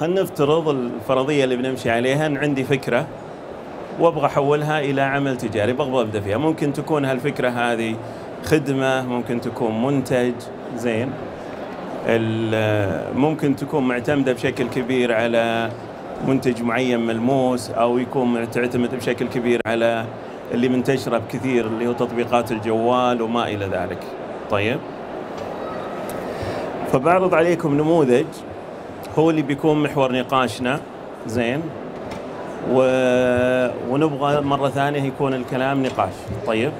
خلينا نفترض الفرضية اللي بنمشي عليها ان عندي فكرة وأبغى أحولها إلى عمل تجاري بغى ابدا فيها ممكن تكون هالفكرة هذه خدمة ممكن تكون منتج زين ممكن تكون معتمدة بشكل كبير على منتج معين ملموس أو يكون تعتمد بشكل كبير على اللي منتشرة بكثير اللي هو تطبيقات الجوال وما إلى ذلك. طيب. فبعرض عليكم نموذج هو اللي بيكون محور نقاشنا. زين. و... ونبغى مرة ثانية يكون الكلام نقاش. طيب.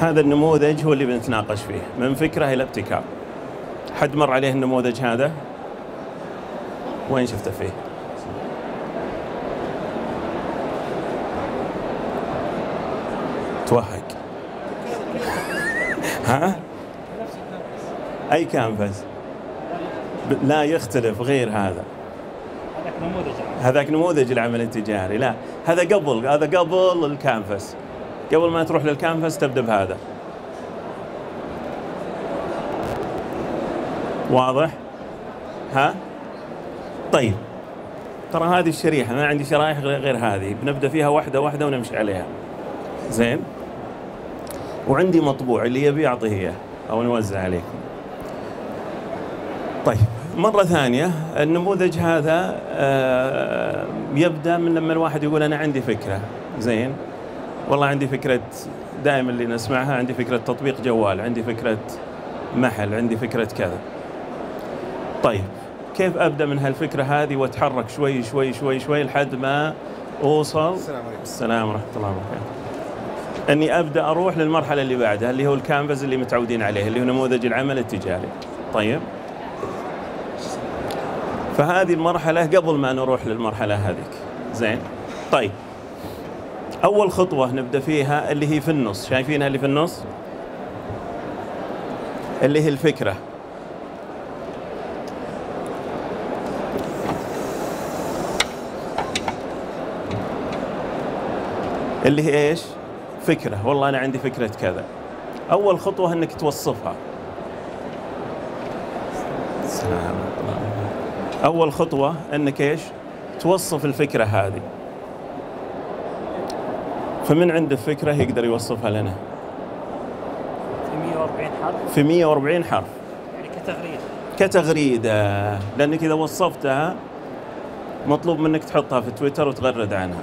هذا النموذج هو اللي بنتناقش فيه. من فكرة إلى ابتكار. حد مر عليه النموذج هذا؟ وين شفته فيه؟ توهق ها؟ أي كانفاس لا يختلف غير هذا. هذاك نموذج هذاك نموذج العمل التجاري لا. هذا قبل هذا قبل الكانفاس قبل ما تروح للكانفاس تبدأ بهذا. واضح؟ ها؟ طيب. ترى هذه الشريحة ما عندي شرائح غير هذه بنبدأ فيها واحدة واحدة ونمشي عليها. زين؟ وعندي مطبوع اللي يبي يعطيه إياه أو نوزع عليكم طيب مرة ثانية النموذج هذا آه، يبدأ من لما الواحد يقول أنا عندي فكرة. زين؟ والله عندي فكرة دائما اللي نسمعها عندي فكرة تطبيق جوال عندي فكرة محل عندي فكرة كذا. طيب كيف أبدأ من هالفكرة هذه وأتحرك شوي شوي شوي شوي لحد ما أوصل؟ السلام عليكم. السلام ورحمة الله وبركاته. اني ابدا أروح للمرحله اللي بعدها اللي هو الكانفاس اللي متعودين عليه اللي هو نموذج العمل التجاري. طيب. فهذه المرحله قبل ما نروح للمرحله هذيك. زين. طيب. اول خطوه نبدا فيها اللي هي في النص. شايفينها اللي في النص؟ اللي هي الفكرة. اللي هي إيش؟ فكرة. والله أنا عندي فكرة كذا. أول خطوة إنك توصفها. أول خطوة إنك إيش؟ توصف الفكرة هذه. فمن عنده فكره يقدر يوصفها لنا؟ في 140 حرف. في 140 حرف. يعني كتغريدة. كتغريدة. لأنك إذا وصفتها مطلوب منك تحطها في تويتر وتغرد عنها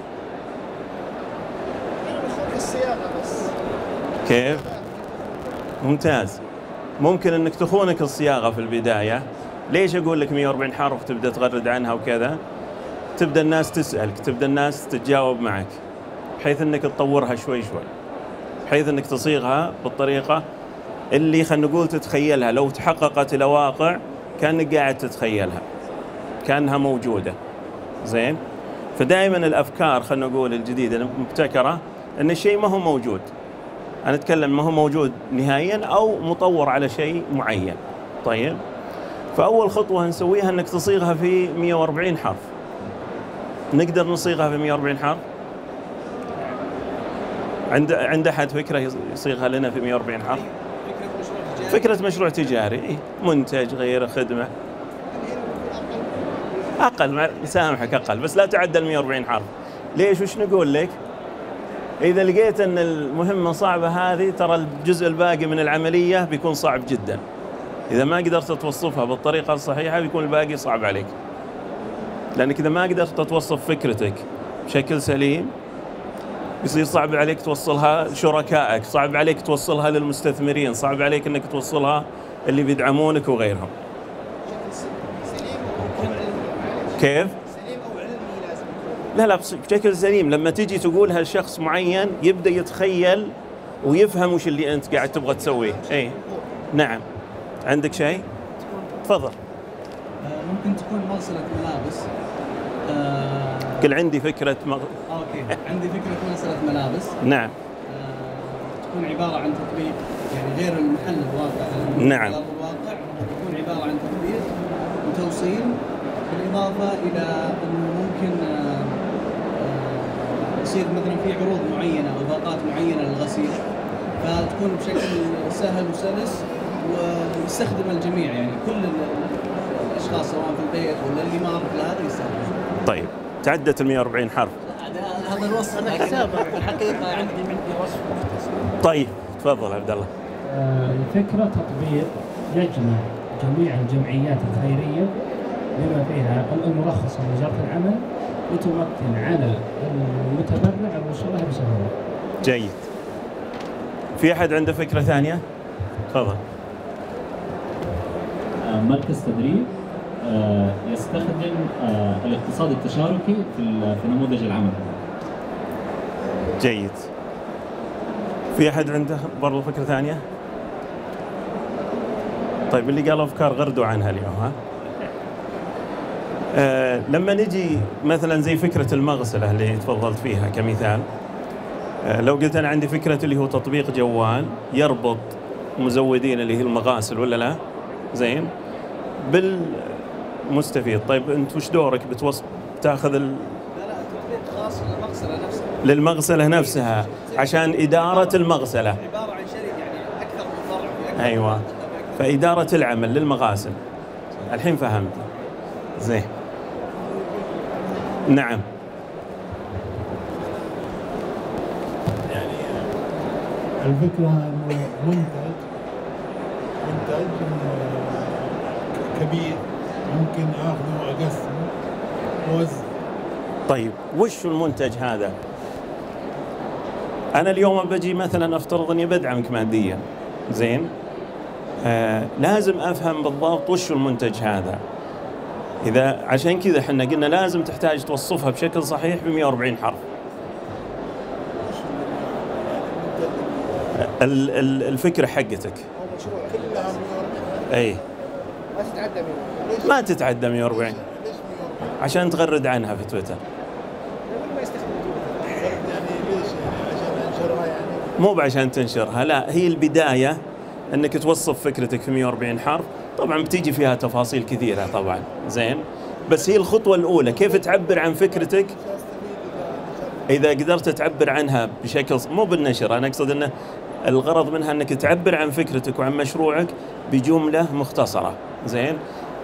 في الصياغه بس كيف؟ ممتاز. ممكن إنك تخونك الصياغة في البداية. ليش أقول لك 140 حرف تبدأ تغرد عنها وكذا؟ تبدأ الناس تسألك تبدأ الناس تتجاوب معك بحيث إنك تطورها شوي شوي بحيث إنك تصيغها بالطريقة اللي خلينا نقول تتخيلها. لو تحققت إلى واقع كأنك قاعد تتخيلها كأنها موجودة. زين؟ فدائما الأفكار خلينا نقول الجديدة المبتكرة إن الشيء ما هو موجود. أنا اتكلم ما هو موجود نهائيا أو مطور على شيء معين. طيب؟ فأول خطوة نسويها إنك تصيغها في 140 حرف. نقدر نصيغها في 140 حرف؟ عند عند أحد فكرة يصيغها لنا في 140 حرف؟ فكرة مشروع تجاري إيه؟ منتج غيره خدمة. أقل سامحك أقل بس لا تعدى ال 140 حرف. ليش؟ وش نقول لك؟ إذا لقيت أن المهمة صعبة هذه ترى الجزء الباقي من العملية بيكون صعب جدا. إذا ما قدرت توصفها بالطريقة الصحيحة بيكون الباقي صعب عليك. لأنك إذا ما قدرت توصف فكرتك بشكل سليم يصير صعب عليك توصلها شركائك صعب عليك توصلها للمستثمرين صعب عليك إنك توصلها اللي بيدعمونك وغيرهم. كيف سليم أو علمي لازم لا لا بشكل سليم. لما تجي تقولها لشخص معين يبدأ يتخيل ويفهم وش اللي أنت قاعد تبغى تسويه. اي نعم. عندك شيء؟ تفضل. ممكن تكون مرسلة ملابس. آه، قل عندي فكرة مغ... أوكي. عندي فكرة مرسلة ملابس. نعم. آه، تكون عبارة عن تطبيق يعني غير المحل الواقع. نعم. الواقع تكون عبارة عن تطبيق وتوصيل بالإضافة إلى أنه ممكن آه، يصير مثلا في عروض معينة أو باقات معينة للغسيل فتكون بشكل سهل وسلس ويستخدم الجميع يعني كل ال- الأشخاص سواء في البيت ولا اللي ما عرف هذا يستخدم طيب تعدت ال 140 حرف. هذا الوصف أنا كتابه الحقيقة عندي عندي وصف. مختصر طيب تفضل عبد الله. آه، الفكرة تطبيق يجمع جميع الجمعيات الخيرية بما فيها المرخصة لوزارة العمل لتمكن على المتبرع الوصول لها بسهولة. جيد. في أحد عنده فكرة ثانية؟ تفضل. آه، مركز تدريب آه، يستخدم آه، الاقتصاد التشاركي في نموذج العمل. جيد. في أحد عنده برضو فكرة ثانية؟ طيب اللي قالوا أفكار غردوا عنها اليوم ها؟ آه لما نجي مثلا زي فكرة المغسلة اللي تفضلت فيها كمثال آه لو قلت أنا عندي فكرة اللي هو تطبيق جوال يربط مزودين اللي هي المغاسل ولا لا؟ زين. بالمستفيد. طيب أنت وش دورك بتوصل تأخذ ال... للمغسلة نفسها. للمغسلة نفسها عشان إدارة المغسلة. عبارة عن شركة يعني أكثر من فرع أيوة. أكثر فإدارة العمل للمغاسل. الحين فهمت. زين. نعم. الفكرة انه منتج منتج آه، كبير ممكن آخذه وأقسمه واوزع طيب وش المنتج هذا؟ أنا اليوم بجي مثلا أفترض أني بدعمك ماديا زين؟ آه لازم أفهم بالضبط وش المنتج هذا. إذا عشان كذا إحنا قلنا لازم تحتاج توصفها بشكل صحيح ب 140 حرف. ال- ال- الفكرة حقتك. هو مشروع كلها 140 أي. ما تتعدى منه ليش؟ ما تتعدى 140 ليش 140 عشان تغرد عنها في تويتر. مو بعشان تنشرها لا هي البداية إنك توصف فكرتك في 140 حرف. طبعا بتيجي فيها تفاصيل كثيرة طبعا. زين. بس هي الخطوة الأولى كيف تعبر عن فكرتك؟ إذا قدرت تعبر عنها بشكل مو بالنشر أنا أقصد أنه الغرض منها أنك تعبر عن فكرتك وعن مشروعك بجملة مختصرة. زين.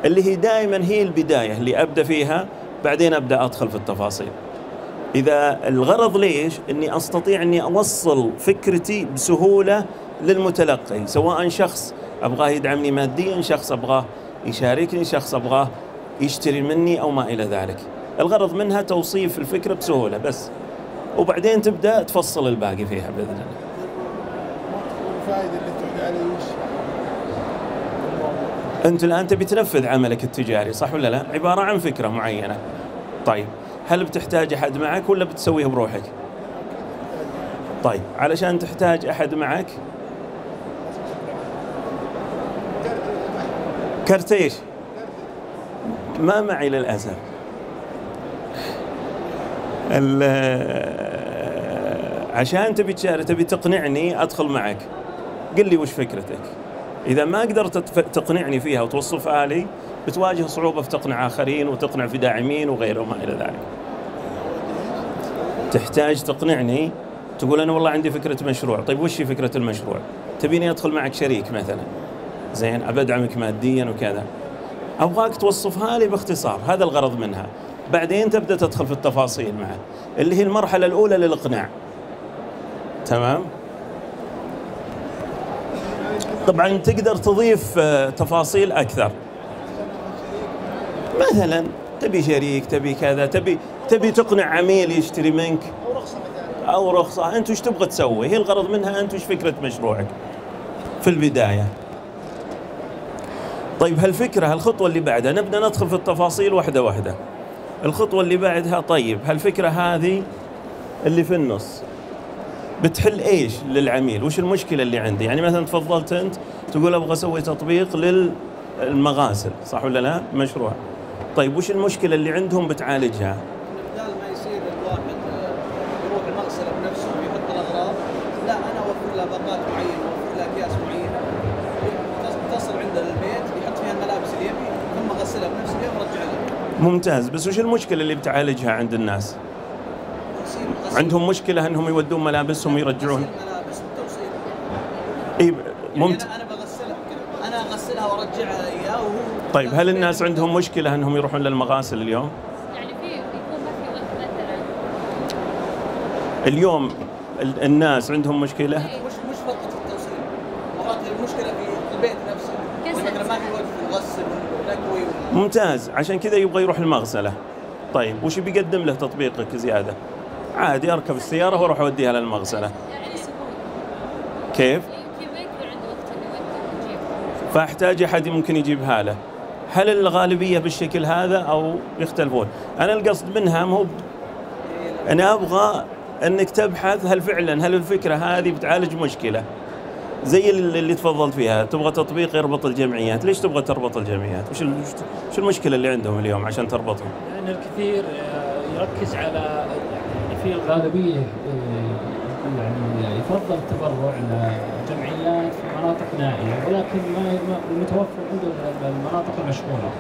اللي هي دائما هي البداية اللي أبدأ فيها بعدين أبدأ أدخل في التفاصيل. إذا الغرض ليش؟ إني أستطيع إني أوصل فكرتي بسهولة للمتلقي سواء شخص أبغاه يدعمني ماديا شخص أبغاه يشاركني شخص أبغاه يشتري مني أو ما إلى ذلك. الغرض منها توصيف الفكرة بسهولة بس. وبعدين تبدأ تفصل الباقي فيها بإذن الله. الفائدة اللي عليه وش؟ أنت الآن تبي تنفذ عملك التجاري صح ولا لا؟ عبارة عن فكرة معينة. طيب هل بتحتاج أحد معك ولا بتسويه بروحك؟ طيب علشان تحتاج أحد معك كرت إيش؟ ما معي للأسف. ال- عشان تبي تبي تقنعني أدخل معك. قل لي وش فكرتك. إذا ما قدرت تقنعني فيها وتوصفها لي بتواجه صعوبة في تقنع آخرين وتقنع في داعمين وغيره وما إلى ذلك. تحتاج تقنعني تقول أنا والله عندي فكرة مشروع. طيب وش هي فكرة المشروع؟ تبيني أدخل معك شريك مثلا. زين أبى أدعمك ماديا وكذا. أبغاك توصفها لي باختصار هذا الغرض منها. بعدين تبدأ تدخل في التفاصيل معه اللي هي المرحلة الأولى للإقناع. تمام؟ طبعا تقدر تضيف آه، تفاصيل أكثر. مثلا تبي شريك تبي كذا تبي تبي تقنع عميل يشتري منك. أو رخصة. مثلا أو رخصه أنت وش تبغى تسوي؟ هي الغرض منها أنت وش فكرة مشروعك؟ في البداية. طيب هالفكرة هالخطوة اللي بعدها نبدأ ندخل في التفاصيل واحدة واحدة. الخطوة اللي بعدها طيب هالفكرة هذه اللي في النص. بتحل إيش للعميل؟ وش المشكلة اللي عندي؟ يعني مثلا تفضلت أنت تقول أبغى أسوي تطبيق للمغاسل صح ولا لا؟ مشروع. طيب وش المشكلة اللي عندهم بتعالجها؟ ممتاز. بس وش المشكلة اللي بتعالجها عند الناس؟ عندهم مشكلة انهم يودون ملابسهم ويرجعون. والتوصيل إي ممت... أنا أنا بغسلها. أنا أغسلها وأرجعها اياه وهو طيب هل الناس عندهم مشكلة انهم يروحون للمغاسل اليوم؟ يعني في بيكون ما في وقت مثلا. اليوم ال- الناس عندهم مشكلة؟ مش مش فقط في التوصيل. مرات المشكلة في البيت نفسه كسل. يعني مثلا ما في وقت نغسل ونكوي ممتاز. عشان كذا يبغى يروح المغسلة. طيب وش بيقدم له تطبيقك زيادة؟ عادي أركب السيارة وأروح أوديها للمغسلة. يعني كيف؟ فأحتاج أحد ممكن يجيبها له. هل الغالبية بالشكل هذا أو يختلفون؟ أنا القصد منها مو أنا أبغى أنك تبحث هل فعلا هل الفكرة هذه بتعالج مشكلة. زي اللي تفضلت فيها. تبغى تطبيق يربط الجمعيات. ليش تبغى تربط الجمعيات؟ وش وش المشكلة اللي عندهم اليوم عشان تربطهم؟ لأن الكثير آه، يركز على يعني في الغالبيه يعني يفضل التبرع لجمعيات في مناطق نائية ولكن ما المتوفر عنده المناطق المشهورة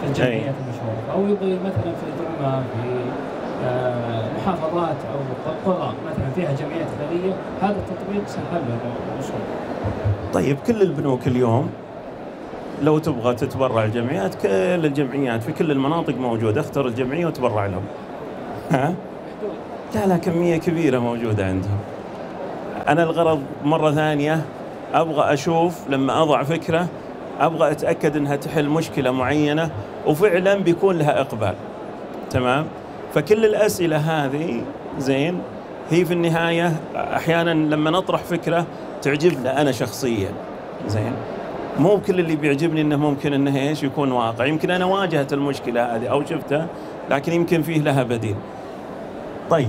في الجمعيات المشهورة. أو يبغى مثلا في ضمة في محافظات أو قرى مثلا فيها جمعيات خيريه هذا التطبيق سهل الوصول. طيب كل البنوك اليوم لو تبغى تتبرع الجمعيات كل الجمعيات في كل المناطق موجودة اختر الجمعية وتبرع لهم. ها؟ لا لا كمية كبيرة موجودة عندهم. أنا الغرض مرة ثانية أبغى أشوف لما أضع فكرة أبغى أتأكد إنها تحل مشكلة معينة وفعلا بيكون لها إقبال. تمام؟ فكل الأسئلة هذه زين هي في النهاية أحيانا لما نطرح فكرة تعجبنا أنا شخصيا زين. مو بكل اللي بيعجبني إنه ممكن إنه إيش يكون واقع. يمكن أنا واجهت المشكلة هذه أو شفتها لكن يمكن فيه لها بديل. طيب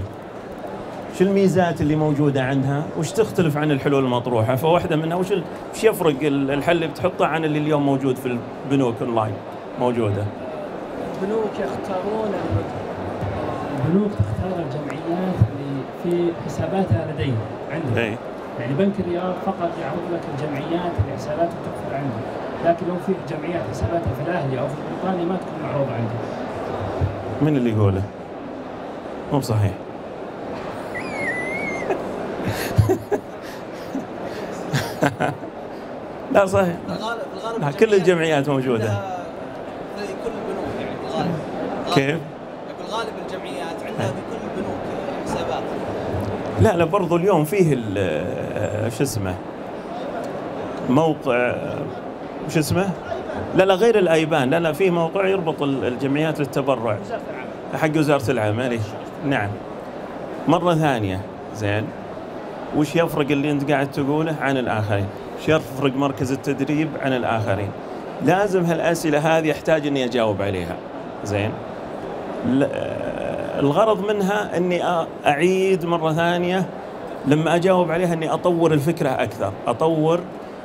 شو الميزات اللي موجودة عندها؟ وش تختلف عن الحلول المطروحة؟ فواحدة منها وش وش يفرق ال- الحل اللي بتحطه عن اللي اليوم موجود في البنوك أونلاين؟ موجودة. البنوك يختارون البنوك تختار الجمعيات اللي في حساباتها لديهم عندهم. إي. يعني بنك الرياض فقط يعرض لك الجمعيات اللي حساباتها تقفل عنده لكن لو في جمعيات حساباتها في الأهلي أو في بريطانيا ما تكون معروضة عنده من اللي يقوله؟ مو بصحيح لا صحيح. في الغالب في الغالب كل الجمعيات موجودة. عندها في كل البنوك يعني الغالب- كيف؟ لا لا برضو اليوم فيه ال- شو اسمه موقع شو اسمه؟ لا لا غير الآيبان لا لا فيه موقع يربط ال- الجمعيات للتبرع حق وزارة العمل. إيه. نعم. مرة ثانية زين. وش يفرق اللي أنت قاعد تقوله؟ عن الآخرين؟ وش يفرق مركز التدريب؟ عن الآخرين؟ لازم هالأسئلة هذه يحتاج إني أجاوب عليها. زين. آه، الغرض منها أني أعيد مرة ثانية لما أجاوب عليها أني أطور الفكرة أكثر، أطور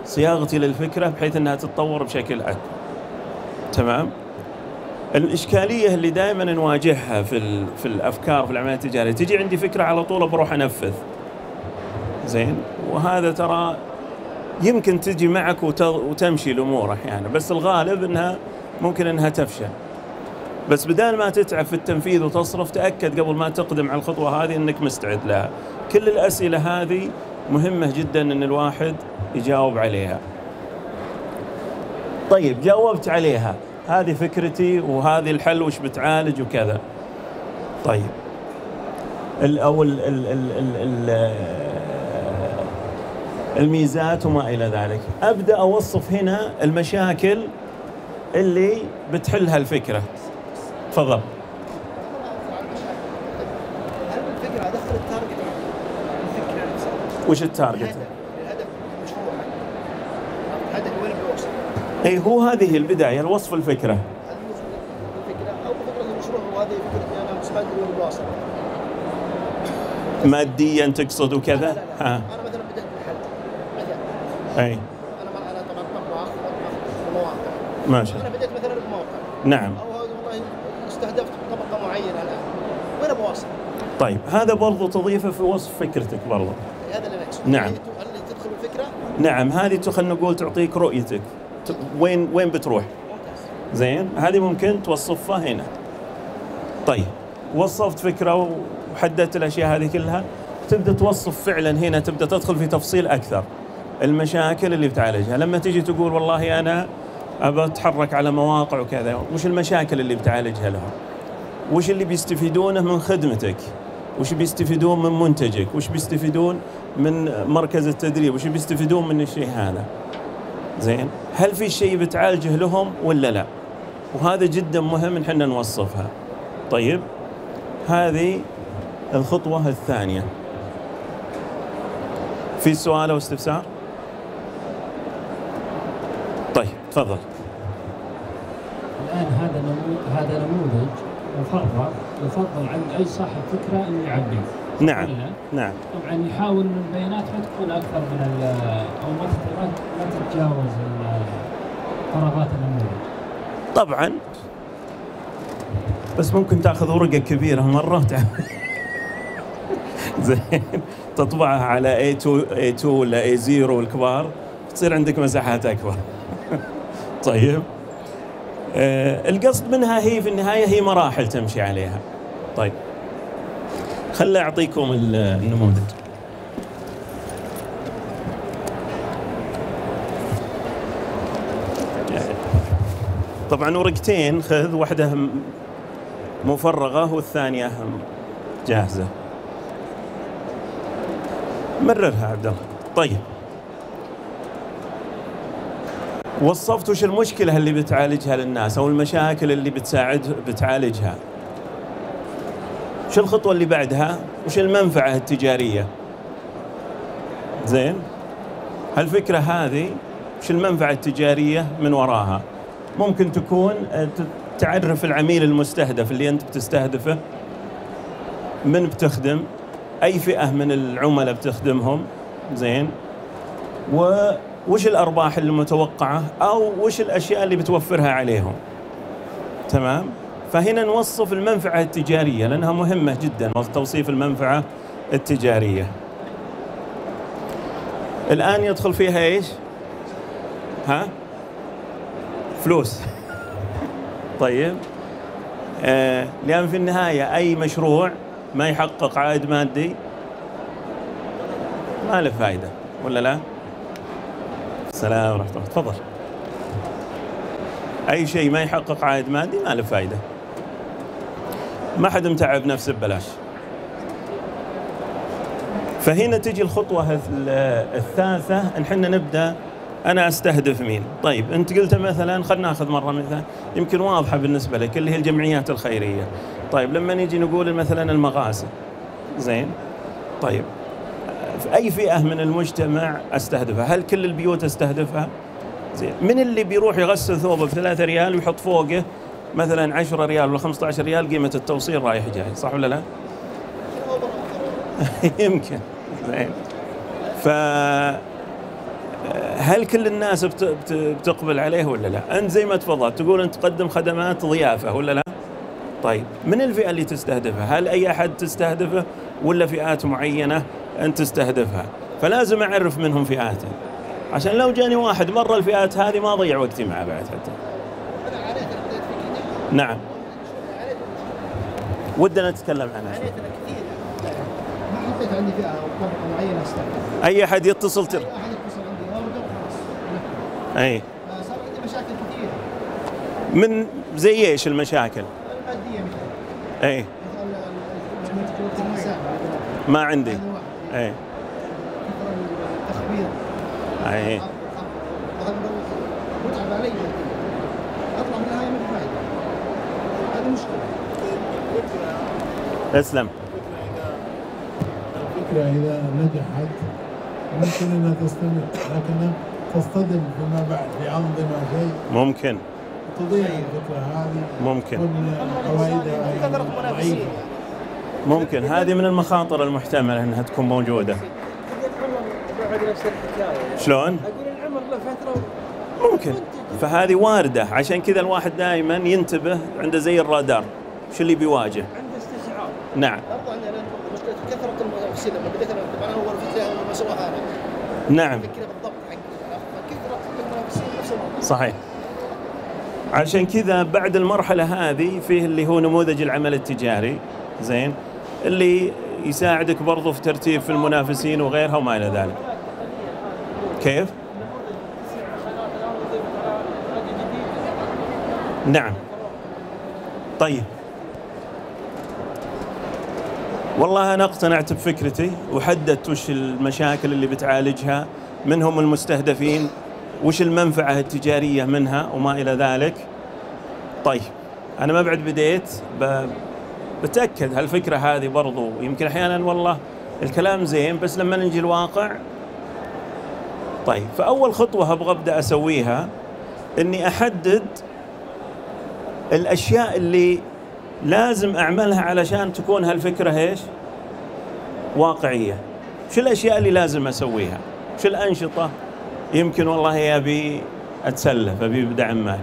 صياغتي للفكرة بحيث أنها تتطور بشكل اكبر. تمام؟ الإشكالية اللي دائما نواجهها في في الأفكار في العمليات التجارية، تجي عندي فكرة على طول بروح أنفذ. زين؟ وهذا ترى يمكن تجي معك وت- وتمشي الأمور أحيانا، بس الغالب إنها ممكن إنها تفشل. بس بدال ما تتعب في التنفيذ وتصرف تأكد قبل ما تقدم على الخطوة هذه أنك مستعد لها. كل الأسئلة هذه مهمة جدا أن الواحد يجاوب عليها. طيب جاوبت عليها. هذه فكرتي وهذه الحل وش بتعالج وكذا. طيب. ال أو ال ال ال ال ال الميزات وما إلى ذلك. أبدأ أوصف هنا المشاكل اللي بتحلها الفكرة. تفضل. وش التارجت؟ الهدف اي هو هذه البداية الوصف الفكرة. ماديا تقصد لا وكذا؟ لا لا. ها أنا مثلا بدات بالحل مثلا اي أنا طبعا طباخ وأطبخ مواقع ما شاء أنا بديت مثلا بموقع. نعم. أو هذا والله استهدفت طبقه معينه الان اوصل؟ طيب هذا برضو تضيفه في وصف فكرتك برضو. هذا اللي اقصده نعم. تدخل الفكرة؟ نعم هذه خلينا نقول تعطيك رؤيتك. وين وين بتروح؟ زين هذه ممكن توصفها هنا. طيب وصفت فكرة وحددت الأشياء هذه كلها. تبدأ توصف فعلا هنا تبدأ تدخل في تفصيل أكثر. المشاكل اللي بتعالجها. لما تيجي تقول والله أنا أبى أتحرك على مواقع وكذا وش المشاكل اللي بتعالجها لهم؟ وش اللي بيستفيدونه من خدمتك؟ وش بيستفيدون من منتجك؟ وش بيستفيدون من مركز التدريب؟ وش بيستفيدون من الشيء هذا؟ زين؟ هل في شيء بتعالجه لهم ولا لا؟ وهذا جدا مهم إن إحنا نوصفها. طيب هذه الخطوة الثانية. في سؤال أو استفسار؟ طيب تفضل. الآن هذا هذا نموذج مفرغ يفضل عند أي صاحب فكرة إنه يعبيه نعم نعم. طبعا يحاول ان البيانات ما تكون أكثر من أو ما تت- ما ما تتجاوز ال- فراغات النموذج طبعا. بس ممكن تأخذ ورقة كبيرة مرة. وتع- زين. تطبعها على A2 A2 ولا A0 الكبار تصير عندك مساحات أكبر. طيب. القصد منها هي في النهاية هي مراحل تمشي عليها. طيب. خلي أعطيكم ال- النموذج. طبعا ورقتين خذ. واحدة مفرغة والثانية جاهزة. مررها عبد الله. طيب. وصفت وش المشكلة اللي بتعالجها للناس أو المشاكل اللي بتساعد بتعالجها؟ شو الخطوة اللي بعدها؟ وش المنفعة التجارية؟ زين. هالفكرة هذه وش المنفعة التجارية من وراها؟ ممكن تكون آه، تعرف العميل المستهدف اللي أنت بتستهدفه. من بتخدم؟ أي فئة من العملاء بتخدمهم؟ زين. وش الأرباح المتوقعة أو وش الأشياء اللي بتوفرها عليهم؟ تمام؟ فهنا نوصف المنفعة التجارية لأنها مهمة جدا توصيف المنفعة التجارية. الآن يدخل فيها إيش؟ ها؟ فلوس. طيب. آه لأن في النهاية أي مشروع ما يحقق عائد مادي ما له فائدة ولا لا؟ السلام ورحمة الله. تفضل. أي شيء ما يحقق عائد مادي ما له فائدة ما حد متعب نفسه ببلاش. فهنا تجي الخطوة الث- الثالثة إن إحنا نبدأ أنا أستهدف مين. طيب أنت قلت مثلا خلينا نأخذ مرة مثال. يمكن واضحة بالنسبة لك اللي هي الجمعيات الخيرية. طيب لما نيجي نقول مثلا المغاسل زين. طيب أي فئة من المجتمع أستهدفها هل كل البيوت أستهدفها زين من اللي بيروح يغسل ثوبه بثلاثة ريال ويحط فوقه مثلا 10 ريال ولا 15 ريال قيمة التوصيل رايح جاي صح ولا لا؟ يمكن زين ف هل كل الناس بت- بت- بتقبل عليه ولا لا؟ أنت زي ما تفضلت تقول أنت تقدم خدمات ضيافة ولا لا؟ طيب من الفئة اللي تستهدفها؟ هل أي أحد تستهدفه ولا فئات معينة انت تستهدفها؟ فلازم أعرف منهم فئاتي. عشان لو جاني واحد مره الفئات هذه ما اضيع وقتي معه بعد حتى. نعم. ودنا نتكلم عنها. أي أحد يتصل تر... أي. من زي إيش المشاكل؟ الماديه مثلا أي. ما عندي. اي كثر التخبير اي هذا متعب علي. أطلع من النهايه ما في فائده هذه مشكلة. اسلم الفكرة إذا نجحت ممكن أنها تستمر لكنها تصطدم فيما بعد بأنظمة شيء. ممكن. تضيع الفكرة هذه. ممكن. كل فوائدها ضعيفة. ممكن. هذه من المخاطر المحتملة إنها تكون الحكاية شلون؟ أقول العمر له فتره ممكن. فهذه واردة. عشان كذا الواحد دائما ينتبه عنده زي الرادار. شو اللي بيواجه؟ عنده استشعار نعم. مشكله كثره لما أنا طبعا اول فتره اول ما سواها نعم. فكره بالضبط حق صحيح. عشان كذا بعد المرحلة هذه فيه اللي هو نموذج العمل التجاري. زين. اللي يساعدك برضو في ترتيب في المنافسين وغيرها وما إلى ذلك. كيف؟ نعم. طيب. والله أنا اقتنعت بفكرتي وحددت وش المشاكل اللي بتعالجها من هم المستهدفين وش المنفعة التجارية منها وما إلى ذلك. طيب. أنا ما بعد بديت. بتأكد هالفكرة هذه برضو يمكن أحيانا والله الكلام زين بس لما نجي الواقع طيب فأول خطوة أبغى أبدأ أسويها إني أحدد الأشياء اللي لازم أعملها علشان تكون هالفكرة إيش؟ واقعية. شو الأشياء اللي لازم أسويها؟ شو الأنشطة؟ يمكن والله أبي أتسلف، أبي بدعم مالي،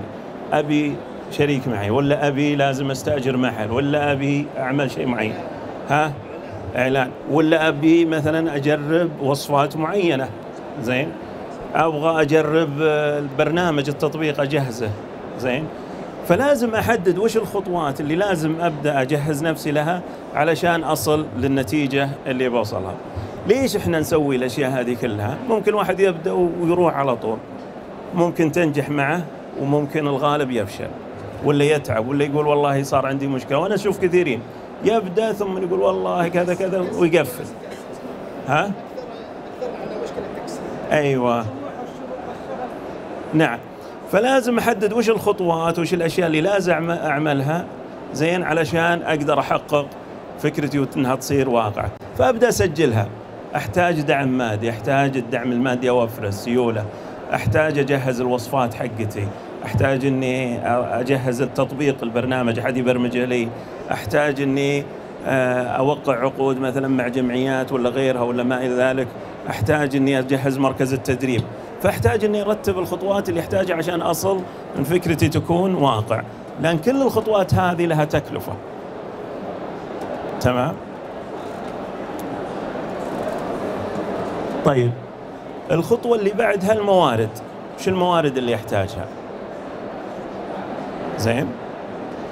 أبي شريك معي ولا أبي لازم أستأجر محل ولا أبي أعمل شيء معين. ها؟ إعلان ولا أبي مثلا أجرب وصفات معينة. زين؟ أبغى أجرب البرنامج التطبيق أجهزه. زين؟ فلازم أحدد وش الخطوات اللي لازم أبدأ أجهز نفسي لها علشان أصل للنتيجة اللي بوصلها. ليش إحنا نسوي الأشياء هذه كلها؟ ممكن واحد يبدأ ويروح على طول. ممكن تنجح معه وممكن الغالب يفشل ولا يتعب ولا يقول والله صار عندي مشكلة. وأنا أشوف كثيرين يبدأ ثم يقول والله كذا كذا ويقفل. ها؟ أيوه. نعم. فلازم أحدد وش الخطوات وش الأشياء اللي لازم أعملها زين علشان أقدر أحقق فكرتي وإنها تصير واقع فأبدأ أسجلها. أحتاج دعم مادي أحتاج الدعم المادي اوفره السيولة أحتاج أجهز الوصفات حقتي. أحتاج إني أجهز التطبيق البرنامج أحد يبرمجه لي. أحتاج إني آه، أوقع عقود مثلا مع جمعيات ولا غيرها ولا ما إلى ذلك. أحتاج إني أجهز مركز التدريب. فأحتاج إني أرتب الخطوات اللي احتاجها عشان أصل ان فكرتي تكون واقع. لأن كل الخطوات هذه لها تكلفة. تمام؟ طيب. الخطوة اللي بعدها الموارد. وش الموارد اللي يحتاجها؟ زين.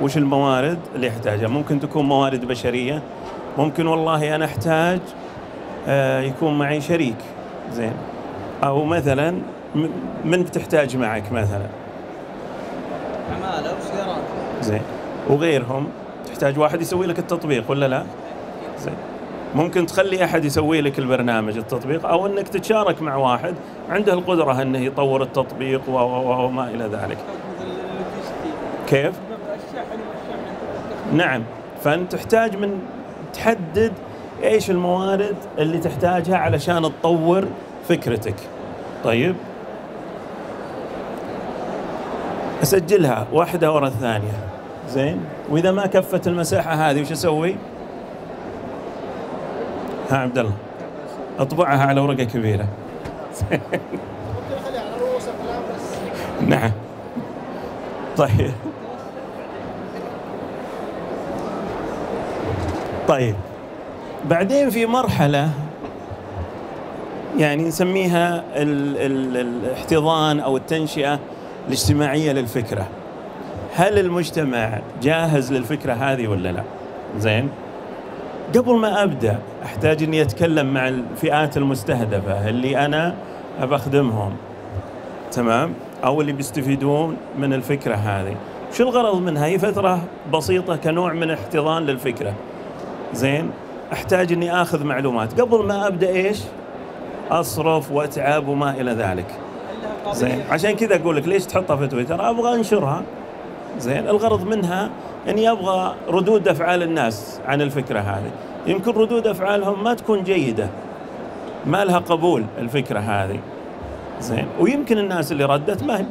وش الموارد اللي يحتاجها؟ ممكن تكون موارد بشرية. ممكن والله أنا أحتاج آه، يكون معي شريك. زين. أو مثلا من بتحتاج معك مثلا؟ عمالة وسيارات. زين. وغيرهم. تحتاج واحد يسوي لك التطبيق ولا لا؟ زين. ممكن تخلي أحد يسوي لك البرنامج التطبيق أو إنك تتشارك مع واحد عنده القدرة إنه يطور التطبيق وما إلى ذلك. كيف؟ نعم. فأنت تحتاج من تحدد إيش الموارد اللي تحتاجها علشان تطور فكرتك. طيب. أسجلها. واحدة ورا الثانية. زين. وإذا ما كفت المساحة هذه وش أسوي؟ ها عبد الله. أطبعها على ورقة كبيرة. نعم. طيب. طيب. بعدين في مرحلة يعني نسميها ال ال الاحتضان أو التنشئة الاجتماعية للفكرة. هل المجتمع جاهز للفكرة هذه ولا لا؟ زين. قبل ما أبدأ أحتاج أني أتكلم مع الفئات المستهدفة اللي أنا أخدمهم تمام؟ أو اللي بيستفيدون من الفكرة هذه. شو الغرض منها؟ هي فترة بسيطة كنوع من احتضان للفكرة. زين أحتاج إني آخذ معلومات. قبل ما أبدأ إيش؟ أصرف وأتعب وما إلى ذلك. زين عشان كذا أقول لك ليش تحطها في تويتر؟ أبغى أنشرها. زين الغرض منها إني أبغى ردود أفعال الناس عن الفكرة هذه. يمكن ردود أفعالهم ما تكون جيدة. ما لها قبول الفكرة هذه. زين ويمكن الناس اللي ردت ما هي.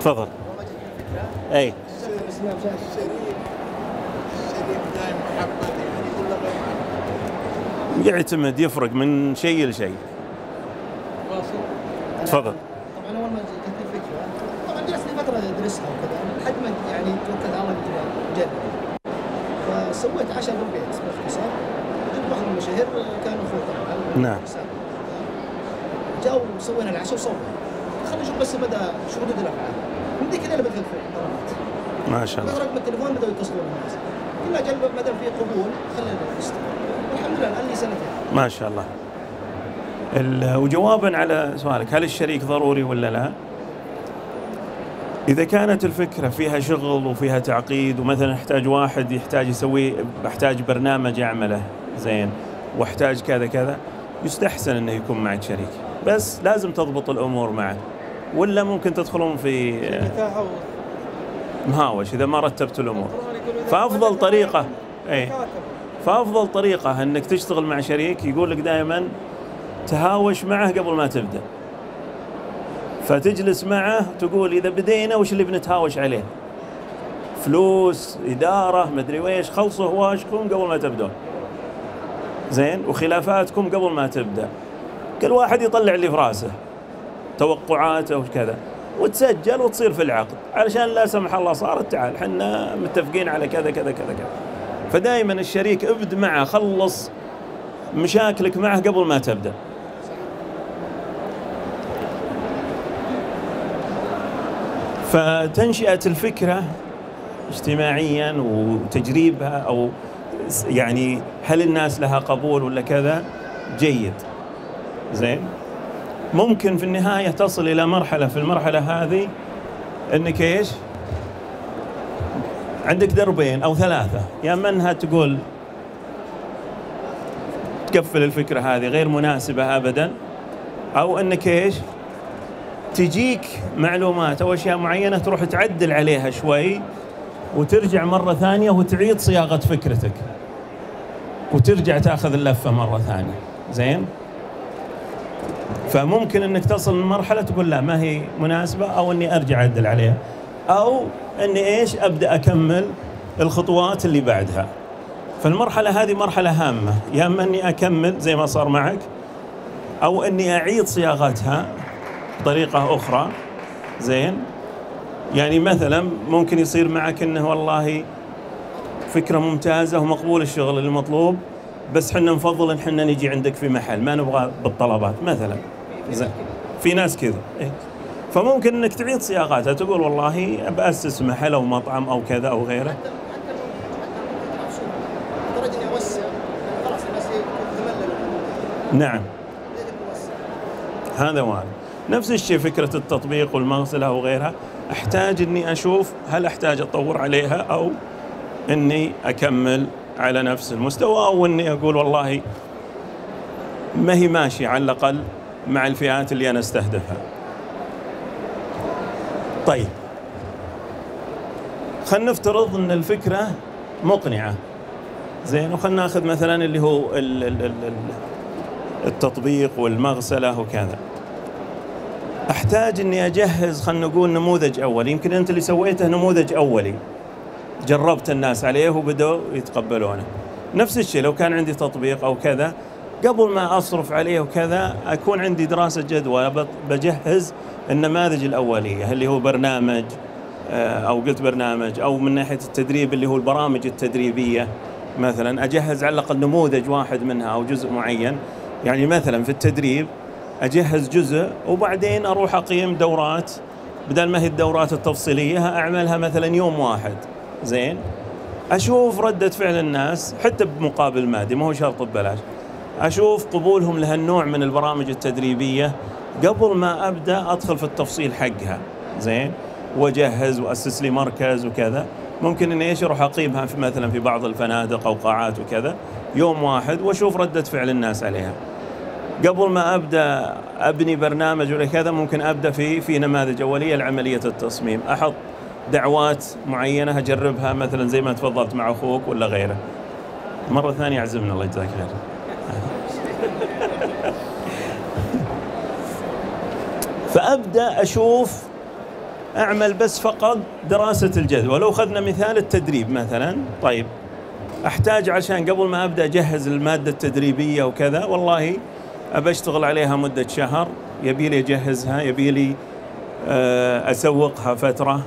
تفضل. إي سويتها بالسناب شات الشريك الشريك يعني ولا غير؟ يعتمد يفرق من شيء لشيء تفضل. طبعا أول ما جت الفكرة. طبعا جلست فترة ادرسها وكذا. لحد ما يعني توكلت على الله قلت جرب فسويت عشاء بالبيت باختصار واحد من المشاهير كان اخوه طبعا. نعم. جاوا وسوينا العشاء وصورنا خلينا نشوف بس بدا شو ردود الأفعال. من ذيك الليلة بدات الفرق ما شاء الله. رقم التليفون بدأوا يتصلون الناس. ما دام في قبول خلينا نستمر والحمد لله الآن لي سنتين. ما شاء الله. ال- وجوابا على سؤالك هل الشريك ضروري ولا لا؟ إذا كانت الفكرة فيها شغل وفيها تعقيد ومثلا يحتاج واحد يحتاج يسوي يحتاج برنامج يعمله زين واحتاج كذا كذا يستحسن إنه يكون معك شريك. بس لازم تضبط الأمور معه ولا ممكن تدخلون في مهاوش إذا ما رتبت الأمور. فأفضل طريقة اي فأفضل طريقة إنك تشتغل مع شريك يقول لك دائما تهاوش معه قبل ما تبدأ. فتجلس معه تقول إذا بدينا وش اللي بنتهاوش عليه؟ فلوس إدارة مدري ويش خلصوا هواشكم قبل ما تبدون زين؟ وخلافاتكم قبل ما تبدأ. كل واحد يطلع اللي في رأسه. توقعاته وكذا وتسجل وتصير في العقد. علشان لا سمح الله صارت تعال إحنا متفقين على كذا كذا كذا كذا. فدائما الشريك ابد معه خلص مشاكلك معه قبل ما تبدأ. فتنشئة الفكرة اجتماعيا وتجريبها س- يعني هل الناس لها قبول ولا كذا؟ جيد. زين؟ ممكن في النهاية تصل إلى مرحلة في المرحلة هذه أنك إيش؟ عندك دربين أو ثلاثة. يا اما انها تقول تقفل الفكرة هذه غير مناسبة أبدا. أو أنك إيش؟ تجيك معلومات أو أشياء معينة تروح تعدل عليها شوي وترجع مرة ثانية وتعيد صياغة فكرتك. وترجع تأخذ اللفة مرة ثانية. زين؟ فممكن إنك تصل لمرحله تقول لا ما هي مناسبة أو إني أرجع اعدل عليها أو إني إيش أبدأ أكمل الخطوات اللي بعدها. فالمرحلة هذه مرحلة هامة يا أما إني أكمل زي ما صار معك أو إني أعيد صياغتها بطريقة أخرى. زين؟ يعني مثلا ممكن يصير معك إنه والله فكرة ممتازة ومقبول الشغل المطلوب بس حنا نفضل إن حنا نجي عندك في محل ما نبغى بالطلبات مثلا. زين. في ناس كذا. إيه. فممكن إنك تعيد صياغاتها تقول والله باسس محل أو مطعم أو كذا أو غيره. الناس تملل نعم. هذا وارد نفس الشيء فكرة التطبيق والمغسلة وغيرها أحتاج أني أشوف هل أحتاج أطور عليها أو أني أكمل على نفس المستوى أو أني أقول والله ما هي ماشية على الأقل مع الفئات اللي أنا أستهدفها. طيب. خلينا نفترض أن الفكرة مقنعة. زين وخلنا نأخذ مثلا اللي هو ال ال ال ال التطبيق والمغسلة وكذا. أحتاج إني أجهز خلينا نقول نموذج أولي. يمكن أنت اللي سويته نموذج أولي. جربت الناس عليه وبدأوا يتقبلونه. نفس الشيء لو كان عندي تطبيق أو كذا قبل ما أصرف عليه وكذا أكون عندي دراسة جدوى بجهز النماذج الأولية اللي هو برنامج آه، أو قلت برنامج أو من ناحية التدريب اللي هو البرامج التدريبية. مثلا أجهز على الأقل نموذج واحد منها أو جزء معين. يعني مثلا في التدريب أجهز جزء وبعدين أروح أقيم دورات. بدل ما هي الدورات التفصيلية أعملها مثلا يوم واحد. زين؟ أشوف ردة فعل الناس حتى بمقابل مادي ما هو شرط ببلاش. أشوف قبولهم لهالنوع من البرامج التدريبية قبل ما أبدأ أدخل في التفصيل حقها. زين؟ وأجهز وأسس لي مركز وكذا. ممكن إني إيش أروح أقيمها في مثلا في بعض الفنادق أو قاعات وكذا. يوم واحد وأشوف ردة فعل الناس عليها. قبل ما أبدأ أبني برنامج ولا كذا ممكن أبدأ في في نماذج أولية لعملية التصميم. أحط دعوات معينة أجربها مثلا زي ما تفضلت مع أخوك ولا غيره. مرة ثانية اعزمنا الله يجزاك خير. فابدا أشوف أعمل بس فقط دراسة الجدوى لو أخذنا مثال التدريب مثلا طيب أحتاج عشان قبل ما أبدأ أجهز المادة التدريبية وكذا والله ابى أشتغل عليها مدة شهر. يبي لي أجهزها يبي لي آه، أسوقها فترة.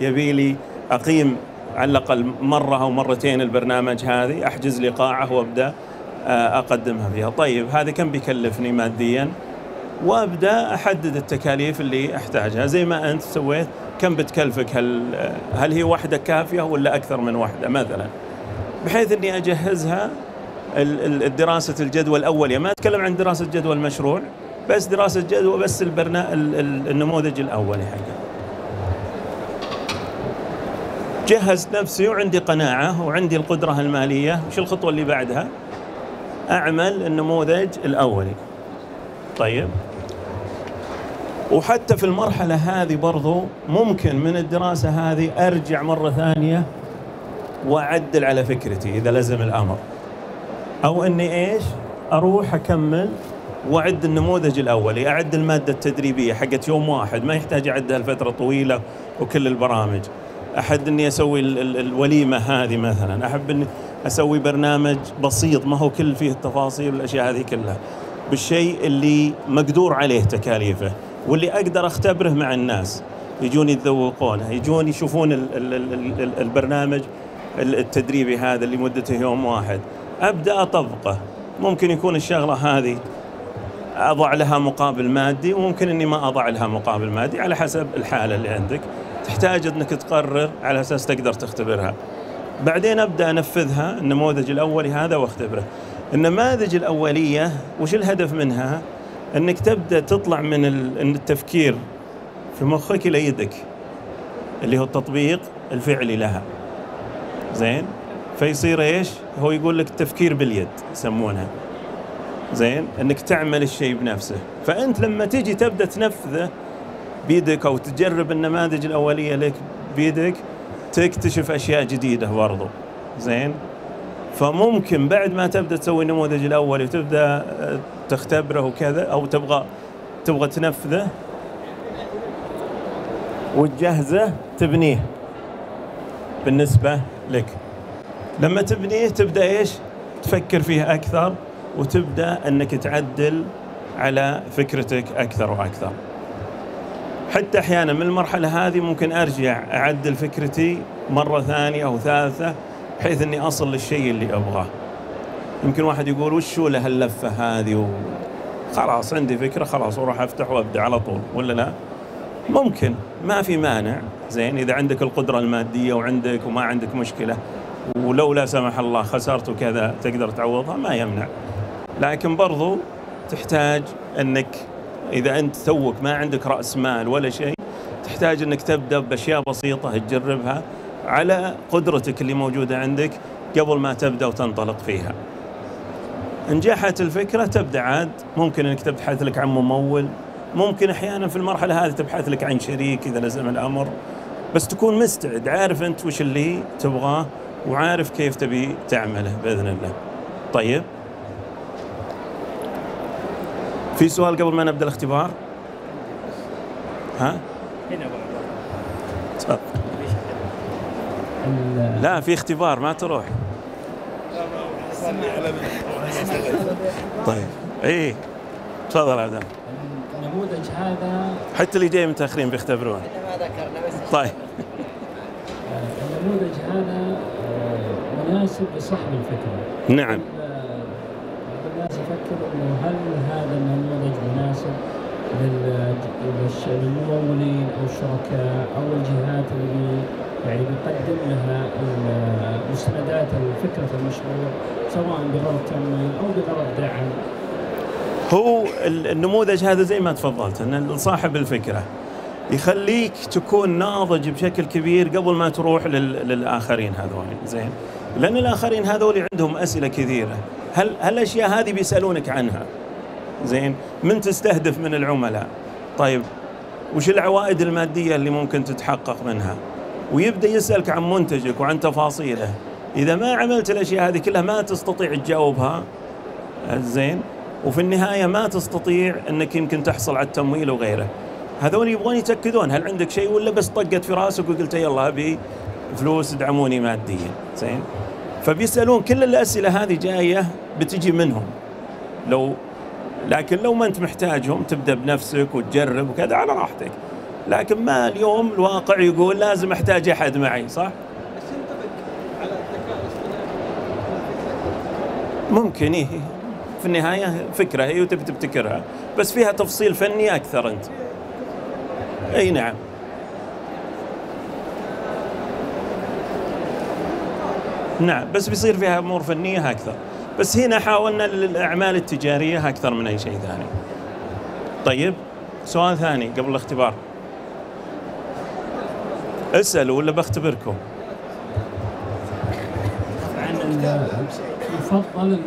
يبي لي أقيم على الأقل مرة أو مرتين البرنامج هذه أحجز لي قاعه وأبدأ. أقدمها فيها. طيب هذا كم بيكلفني ماديا؟ وأبدأ أحدد التكاليف اللي أحتاجها. زي ما أنت سويت كم بتكلفك؟ هل هل هي واحدة كافية ولا أكثر من واحدة مثلا؟ بحيث إني أجهزها ال- ال- الدراسه الجدوى الاوليه ما أتكلم عن دراسة جدوى المشروع بس دراسة جدوى بس البرنا ال- ال- النموذج الاولي حقه. جهزت نفسي وعندي قناعة وعندي القدرة المالية. وش الخطوة اللي بعدها؟ أعمل النموذج الأولي. طيب. وحتى في المرحلة هذه برضو ممكن من الدراسة هذه أرجع مرة ثانية وأعدل على فكرتي إذا لزم الأمر. أو أني إيش؟ أروح أكمل وأعد النموذج الأولي أعد المادة التدريبية حقت يوم واحد ما يحتاج أعدها لفترة طويلة وكل البرامج. أحد أني أسوي ال- ال- الوليمة هذه مثلا أحب أني أسوي برنامج بسيط ما هو كل فيه التفاصيل والأشياء هذه كلها. بالشيء اللي مقدور عليه تكاليفه واللي أقدر أختبره مع الناس. يجون يتذوقونه يجون يشوفون ال ال ال ال البرنامج التدريبي هذا اللي مدته يوم واحد. أبدأ أطبقه. ممكن يكون الشغلة هذه أضع لها مقابل مادي وممكن إني ما أضع لها مقابل مادي على حسب الحالة اللي عندك. تحتاج إنك تقرر على أساس تقدر تختبرها. بعدين أبدأ أنفذها النموذج الأولي هذا وأختبره. النماذج الأولية وش الهدف منها؟ إنك تبدأ تطلع من التفكير في مخك إلى يدك اللي هو التطبيق الفعلي لها. زين؟ فيصير إيش؟ هو يقول لك التفكير باليد يسمونها. زين؟ إنك تعمل الشيء بنفسه. فأنت لما تيجي تبدأ تنفذه بيدك أو تجرب النماذج الأولية لك بيدك تكتشف أشياء جديدة برضو. زين؟ فممكن بعد ما تبدأ تسوي النموذج الاولي وتبدأ آه، تختبره وكذا أو تبغى تبغى تنفذه وتجهزه تبنيه. بالنسبة لك. لما تبنيه تبدأ إيش؟ تفكر فيه أكثر وتبدأ أنك تعدل على فكرتك أكثر وأكثر. حتى أحيانا من المرحلة هذه ممكن أرجع اعدل فكرتي مرة ثانية أو ثالثة بحيث إني أصل للشيء اللي أبغاه. يمكن واحد يقول وش له اللفه هذه؟ و... خلاص عندي فكرة خلاص أروح أفتح وأبدأ على طول ولا لا؟ ممكن. ما في مانع. زين إذا عندك القدرة المادية وعندك وما عندك مشكلة ولو لا سمح الله خسرت وكذا تقدر تعوضها ما يمنع. لكن برضو تحتاج إنك إذا أنت توك ما عندك رأس مال ولا شيء تحتاج إنك تبدأ بأشياء بسيطة تجربها على قدرتك اللي موجودة عندك قبل ما تبدأ وتنطلق فيها. نجحت الفكرة تبدأ عاد ممكن إنك تبحث لك عن ممول ممكن أحيانا في المرحلة هذه تبحث لك عن شريك إذا لزم الأمر بس تكون مستعد عارف أنت وش اللي تبغاه وعارف كيف تبي تعمله بإذن الله. طيب في سؤال قبل ما نبدأ الاختبار؟ ها؟ هنا تفضل. لا في اختبار ما تروح. طيب. إيه. تفضل عبد الله النموذج هذا حتى اللي جاي متاخرين بيختبرون. طيب. آه، النموذج هذا آه، مناسب لصاحب الفكرة. نعم. آه، بعض الناس يفكر إنه هل للممولين أو الشركاء أو الجهات اللي يعني بيقدم لها مستندات فكرة المشروع سواء بغرض تمويل أو بغرض دعم. هو ال- النموذج هذا زي ما تفضلت إن صاحب الفكرة يخليك تكون ناضج بشكل كبير قبل ما تروح لل- للآخرين هذول. زين؟ لأن الآخرين هذول عندهم أسئلة كثيرة. هل هل الأشياء هذه بيسألونك عنها؟ زين؟ من تستهدف من العملاء؟ طيب وش العوائد المادية اللي ممكن تتحقق منها؟ ويبدأ يسألك عن منتجك وعن تفاصيله. إذا ما عملت الأشياء هذه كلها ما تستطيع تجاوبها. زين. وفي النهاية ما تستطيع إنك يمكن تحصل على التمويل وغيره. هذول يبغون يتأكدون هل عندك شيء ولا بس طقت في راسك وقلت يلا أبي فلوس ادعموني ماديا. زين. فبيسألون كل الأسئلة هذه جاية بتجي منهم. لو لكن لو ما انت محتاجهم تبدأ بنفسك وتجرب وكذا على راحتك. لكن ما اليوم الواقع يقول لازم أحتاج أحد معي صح؟ ممكن إيه. في النهاية فكرة هي وتبي تبتكرها. بس فيها تفصيل فني أكثر أنت. أي نعم. نعم بس بيصير فيها أمور فنية أكثر. بس هنا حاولنا للأعمال التجارية أكثر من أي شيء ثاني. طيب سؤال ثاني قبل الاختبار. اسألوا ولا بختبركم؟ يفضل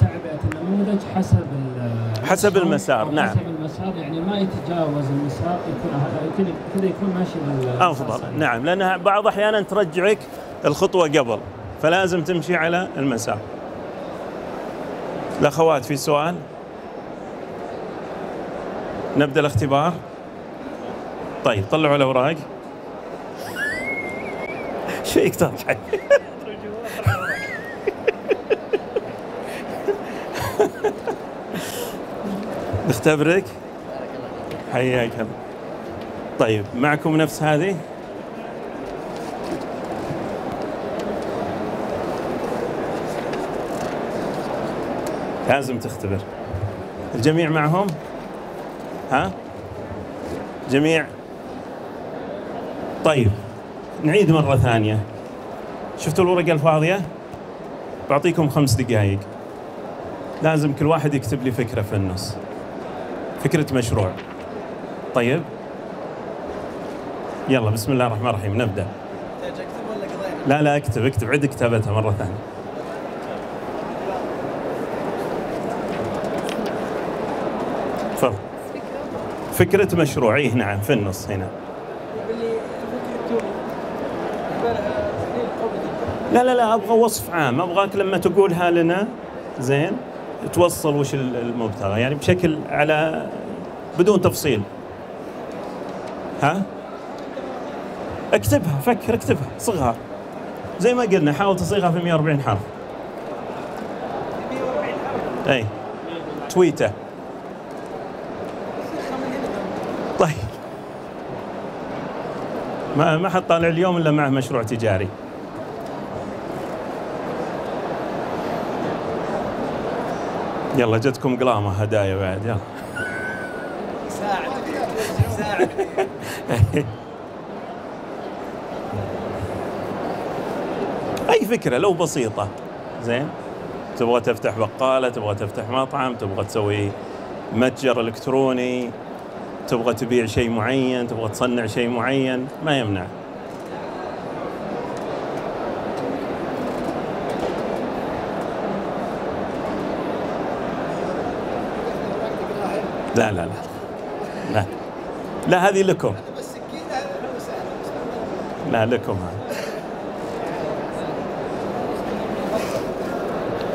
تعبئة النموذج حسب ال- حسب المسار، نعم. حسب المسار يعني ما يتجاوز المسار يكون هذا كذا يكون ماشي أفضل نعم لأنها بعض أحيانا ترجعك الخطوة قبل فلازم تمشي على المسار. الأخوات في سؤال؟ نبدأ الاختبار. طيب طلعوا الأوراق. شيك تضحك نختبرك. حياك الله. طيب معكم نفس هذه؟ لازم تختبر. الجميع معهم؟ ها؟ جميع؟ طيب نعيد مرة ثانية. شفتوا الورقة الفاضية؟ بعطيكم خمس دقائق لازم كل واحد يكتب لي فكرة في النص. فكرة مشروع. طيب. يلا بسم الله الرحمن الرحيم. نبدأ؟ لا لا اكتب اكتب. عد كتابتها مرة ثانية. فكرة مشروع إيه نعم في النص هنا. لا لا لا أبغى وصف عام أبغاك لما تقولها لنا زين توصل وش ال- المبتغى يعني بشكل على بدون تفصيل. ها؟ اكتبها فكر اكتبها صغها زي ما قلنا حاول تصيغها في 140 حرف. إي. تويتة طيب ما ما حد طالع اليوم إلا معه مشروع تجاري. يلا جتكم قلامة هدايا بعد يلا. أي فكرة لو بسيطة. زين. تبغى تفتح بقالة تبغى تفتح مطعم تبغى تسوي متجر إلكتروني. تبغى تبيع شيء معين تبغى تصنع شيء معين ما يمنع. لا لا لا لا. لا هذه لكم. لا لكم. هذا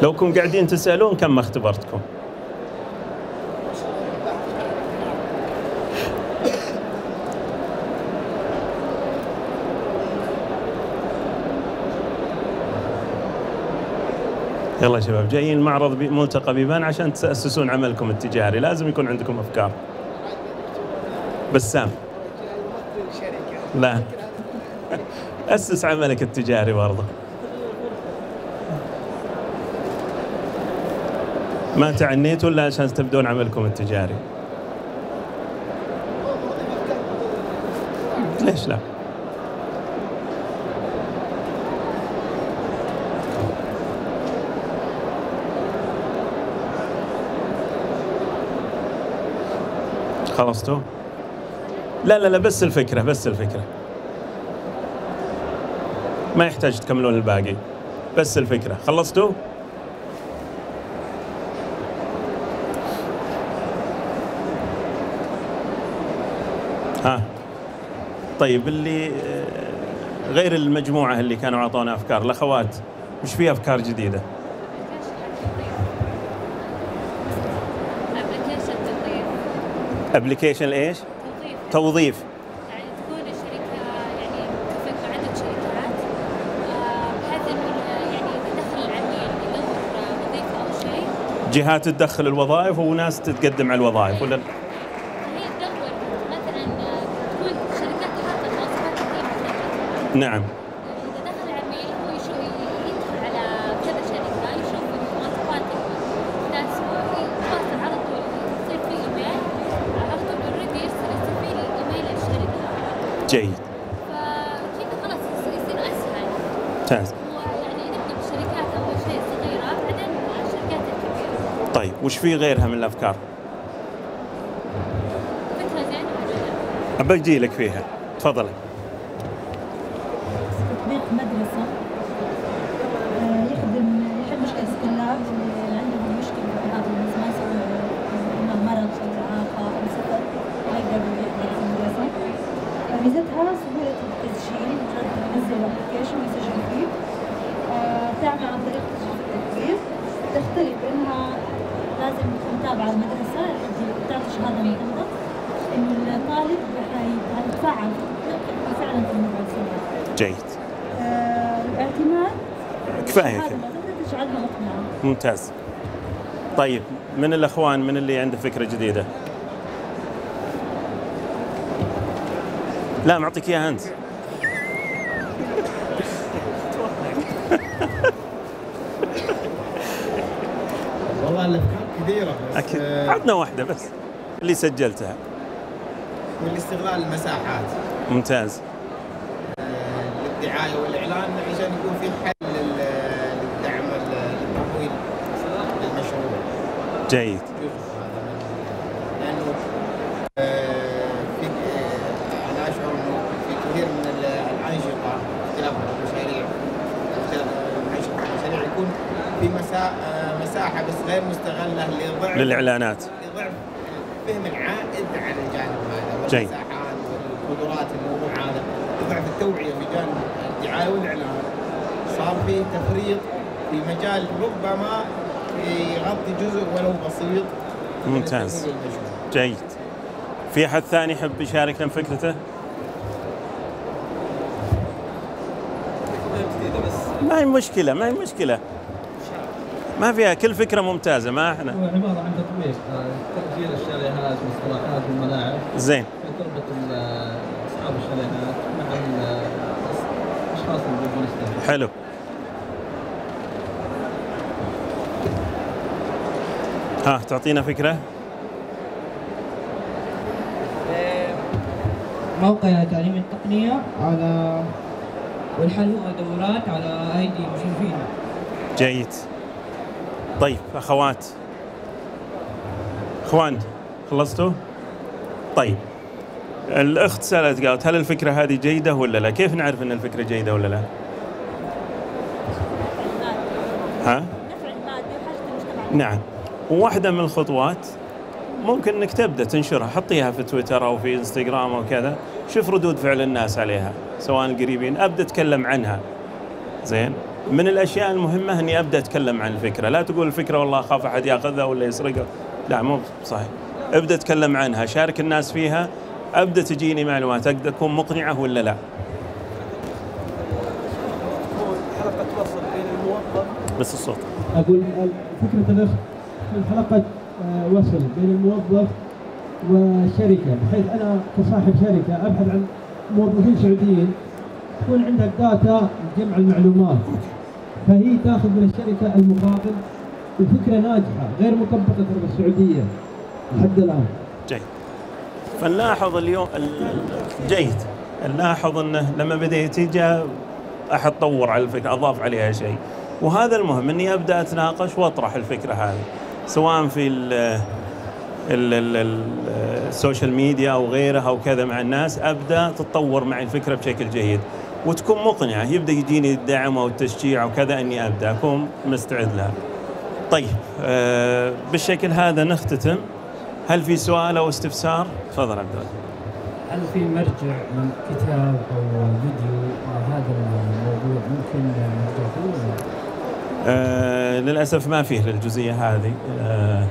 لو كنتم قاعدين تسألون كم اختبرتكم؟ يلا شباب جايين معرض ملتقى بيبان عشان تأسسون عملكم التجاري. لازم يكون عندكم أفكار. بسام. لا. أسس عملك التجاري برضه. ما تعنيت ولا عشان تبدون عملكم التجاري؟ ليش لا؟ خلصتوا لا لا لا بس الفكرة بس الفكرة. ما يحتاج تكملون الباقي. بس الفكرة. خلصتوا؟ ها. طيب اللي آه، غير المجموعة اللي كانوا أعطونا أفكار. الأخوات مش في أفكار جديدة؟ ابلكيشن إيش؟ توظيف. توظيف يعني تكون الشركة يعني عدد شركات. آه، بحيث إنه يعني العميل يدور وظيفة أو شيء. جهات تدخل الوظائف وناس تتقدم على الوظائف ولا؟ هي تدور مثلا آه، تكون شركات مختلفه نعم. طيب وش في غيرها من الأفكار؟ ولا لا؟ بجي لك فيها تفضلي تابعة المدرسة اللي تعطي شهادة معتمدة إنه الطالب حي- حيتفاعل فعلا في الموضوع السنة جيد. آه، الاعتماد. كفاية كذا مقنعة ممتاز. طيب من الأخوان؟ من اللي عنده فكرة جديدة؟ لا معطيك إياها أنت والله الافكار كثيره بس أكيد. آه، عطنا واحدة بس اللي سجلتها. من استغلال المساحات. ممتاز. آه، للدعاية والإعلان عشان يكون في حل لل- للدعم للتمويل للمشروع. جيد. لأنه آه، في آه، أنا أشعر إنه في كثير من ال- الأنشطة اختلاف المشاريع اختلاف المشاريع يكون في مسا- آه، مساحة بس غير مستغلة للإعلانات. لضعف فهم العائد على الجانب هذا جيد. والمساحات والقدرات الموضوع هذا. ضعف التوعية في جانب الدعاية والإعلان. صار في تفريط في مجال ربما يغطي جزء ولو بسيط. ممتاز. جيد. في أحد ثاني يحب يشاركنا بفكرته؟ ما هي مشكلة ما هي مشكلة. ما فيها كل فكرة ممتازة ما إحنا. هو عبارة عن تطبيق آه، تسجيل الشاليهات واصطلاحات والملاعب. زين. تربط ال- أصحاب الشاليهات مع ال- الاشخاص اللي يبغون يستثمروا حلو. ها تعطينا فكرة؟ موقع تعليم التقنية على والحل هو دورات على أيدي مشرفين جيد. طيب أخوات أخوان خلصتوا؟ طيب الأخت سألت قالت هل الفكرة هذه جيدة ولا لا؟ كيف نعرف إن الفكرة جيدة ولا لا؟ ها؟ نعم وواحده من الخطوات ممكن إنك تبدأ تنشرها حطيها في تويتر أو في إنستغرام أو كذا شوف ردود فعل الناس عليها سواء القريبين أبدأ أتكلم عنها زين من الأشياء المهمة إني أبدأ أتكلم عن الفكرة. لا تقول الفكرة والله أخاف أحد يأخذها ولا يسرقها. لا مو صحيح. أبدأ أتكلم عنها شارك الناس فيها. أبدأ تجيني معلومات أقدر أكون مقنعة ولا لا؟ توصل الموظف. بس الصوت. أقول فكرة الأخت من حلقه آه، وصل بين الموظف والشركة بحيث أنا كصاحب شركة أبحث عن موظفين سعوديين. تكون عندك داتا جمع المعلومات. فهي تاخذ من الشركة المقابل وفكرة ناجحة غير مطبقة في السعودية لحد الآن. جيد. فنلاحظ اليوم ال- جيد. نلاحظ إنه لما بديت جاء احد طور على الفكرة أضاف عليها شيء. وهذا المهم إني أبدأ أتناقش وأطرح الفكرة هذه سواء في السوشيال ميديا أو غيرها أو كذا مع الناس أبدأ تتطور معي الفكرة بشكل جيد وتكون مقنعه يبدأ يجيني الدعم أو التشجيع وكذا إني أبدأ أكون مستعد لها. طيب آه بالشكل هذا نختتم هل في سؤال أو استفسار؟ تفضل عبد الله. هل في مرجع من كتاب أو فيديو لهذا الموضوع ممكن نرجع فيه؟ آه للأسف ما فيه للجزئية هذه آه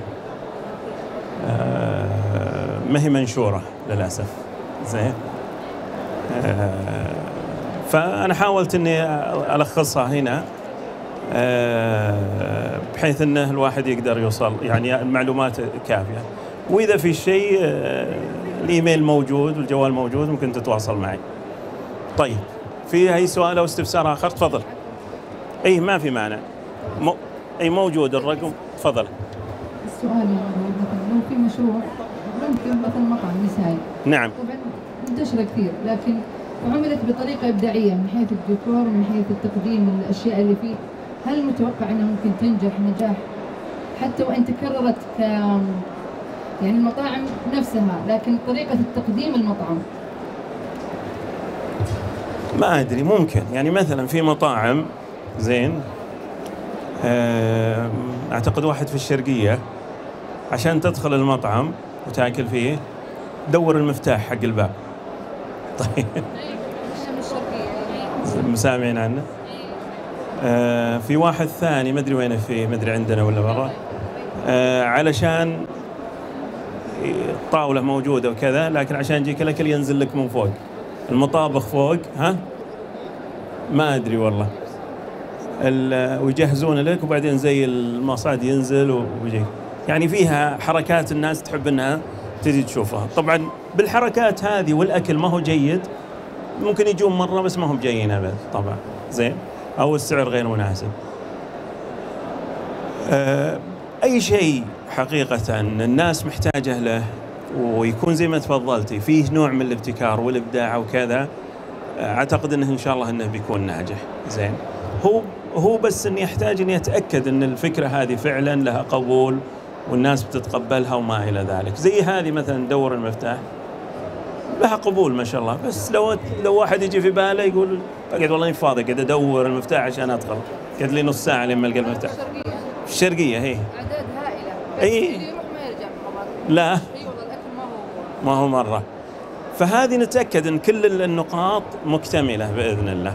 ما هي منشورة للأسف؟ زين. آه فأنا حاولت إني ألخصها هنا آه بحيث إنه الواحد يقدر يوصل يعني المعلومات كافية. وإذا في شيء آه الإيميل موجود والجوال موجود ممكن تتواصل معي. طيب في أي سؤال أو استفسار آخر؟ تفضل. اي ما في مانع. مو... اي موجود الرقم. تفضل. السؤال يعني في مشروع ممكن مثلا مطعم نسائي نعم. طبعا منتشرة كثير لكن عملت بطريقة إبداعية من حيث الديكور ومن حيث التقديم الأشياء اللي فيه. هل متوقع أنها ممكن تنجح نجاح؟ حتى وإن تكررت ك يعني المطاعم نفسها لكن طريقة التقديم المطعم. ما أدري ممكن. يعني مثلا في مطاعم زين آه، أعتقد واحد في الشرقية عشان تدخل المطعم وتاكل فيه دور المفتاح حق الباب. طيب. مسامعين عنه آه، في واحد ثاني ما أدري وين فيه ما أدري عندنا ولا برا آه، علشان الطاوله موجودة وكذا لكن عشان يجيك الأكل ينزل لك من فوق. المطابخ فوق ها؟ ما أدري والله. ال- ويجهزون لك وبعدين زي المصعد ينزل ويجيك. يعني فيها حركات الناس تحب إنها تجي تشوفها. طبعا بالحركات هذه والأكل ما هو جيد ممكن يجون مرة بس ما هم جايين أبد. طبعا. زين؟ أو السعر غير مناسب. آه، أي شيء حقيقة الناس محتاجة له ويكون زي ما تفضلتي فيه نوع من الابتكار والإبداع وكذا أعتقد إنه إن شاء الله إنه بيكون ناجح. زين؟ هو هو بس اني يحتاج اني اتاكد إن الفكرة هذه فعلا لها قبول والناس بتتقبلها وما إلى ذلك. زي هذه مثلا دور المفتاح. لها قبول ما شاء الله. بس لو لو واحد يجي في باله يقول أقعد والله فاضي قاعد أدور المفتاح عشان أدخل. قعد لي نص ساعة لما ألقى المفتاح. في الشرقية هي. اعداد هائلة. لا. إي هو ما هو مرة. فهذه نتأكد إن كل النقاط مكتملة بإذن الله.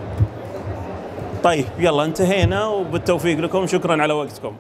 طيب يلا انتهينا وبالتوفيق لكم. شكرا على وقتكم.